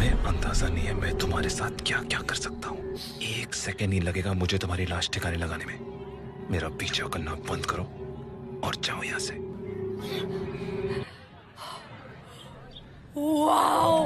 तुम्हें अंदाज़ा नहीं है मैं तुम्हारे साथ क्या क्या कर सकता हूँ। एक सेकेंड ही लगेगा मुझे तुम्हारी लाश ठिकाने लगाने में। मेरा पीछा करना बंद करो और जाओ यहाँ से। वाओ